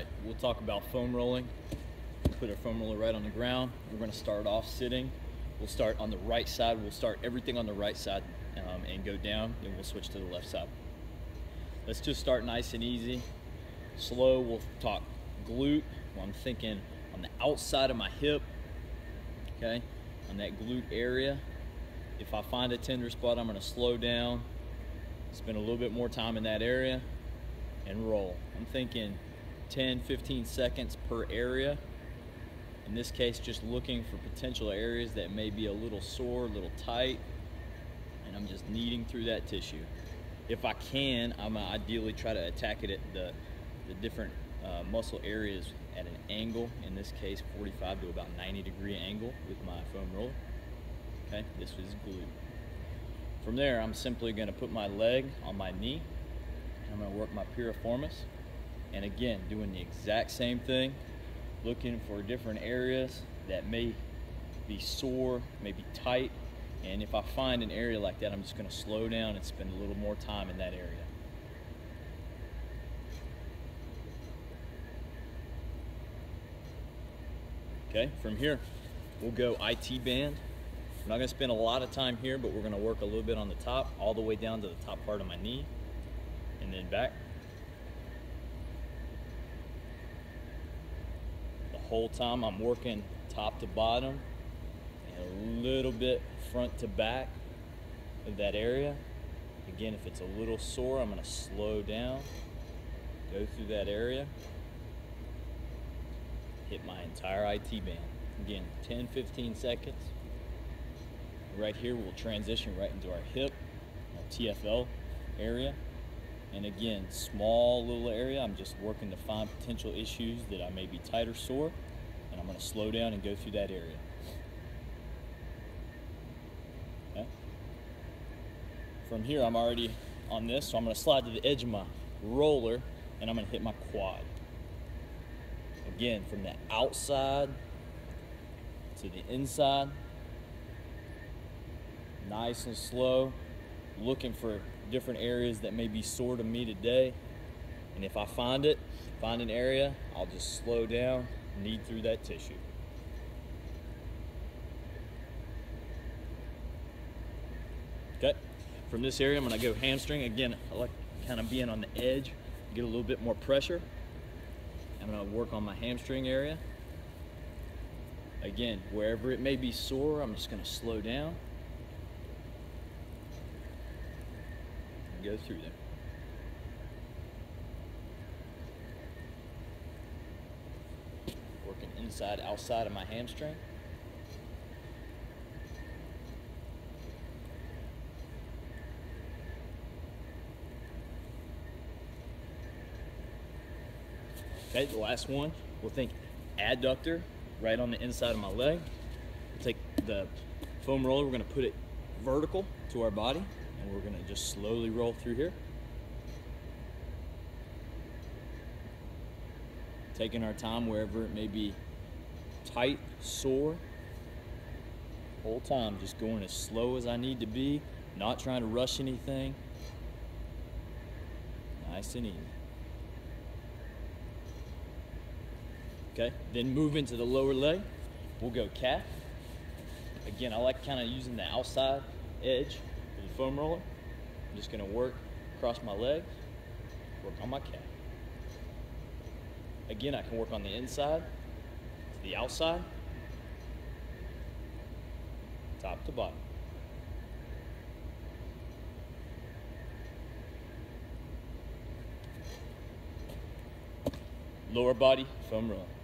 right, we'll talk about foam rolling. Put our foam roller right on the ground. We're gonna start off sitting. We'll start on the right side. We'll start everything on the right side um, and go down, then we'll switch to the left side. Let's just start nice and easy. Slow, we'll talk glute. Well, I'm thinking on the outside of my hip, okay, on that glute area. If I find a tender spot, I'm gonna slow down, spend a little bit more time in that area, and roll. I'm thinking 10, 15 seconds per area. In this case, just looking for potential areas that may be a little sore, a little tight, and I'm just kneading through that tissue. If I can, I'm gonna ideally try to attack it at the, the different uh, muscle areas at an angle, in this case 45 to about 90 degree angle with my foam roller. Okay, this is glute. From there, I'm simply gonna put my leg on my knee, I'm gonna work my piriformis, and again, doing the exact same thing, looking for different areas that may be sore, maybe tight, and if I find an area like that, I'm just gonna slow down and spend a little more time in that area. Okay, from here, we'll go IT band. I'm not gonna spend a lot of time here, but we're gonna work a little bit on the top, all the way down to the top part of my knee, and then back. Whole time I'm working top to bottom, and a little bit front to back of that area. Again, if it's a little sore, I'm gonna slow down, go through that area, hit my entire IT band. Again, 10, 15 seconds. Right here, we'll transition right into our hip, our TFL area. And again, small little area. I'm just working to find potential issues that I may be tight or sore. And I'm gonna slow down and go through that area. From here, I'm already on this, so I'm gonna slide to the edge of my roller and I'm gonna hit my quad. Again, from the outside to the inside, nice and slow, looking for different areas that may be sore to me today. And if I find it, find an area, I'll just slow down, knead through that tissue. Okay. From this area, I'm gonna go hamstring. Again, I like kind of being on the edge, get a little bit more pressure. I'm gonna work on my hamstring area. Again, wherever it may be sore, I'm just gonna slow down. And go through there. Working inside, outside of my hamstring. Okay, the last one, we'll think adductor right on the inside of my leg. We'll take the foam roller, we're gonna put it vertical to our body, and we're gonna just slowly roll through here. Taking our time wherever it may be tight, sore. Whole time, just going as slow as I need to be, not trying to rush anything. Nice and easy. Okay, then move into the lower leg. We'll go calf. Again, I like kind of using the outside edge foam roller. I'm just gonna work across my legs, work on my calf. Again, I can work on the inside to the outside, top to bottom. Lower body, foam roller.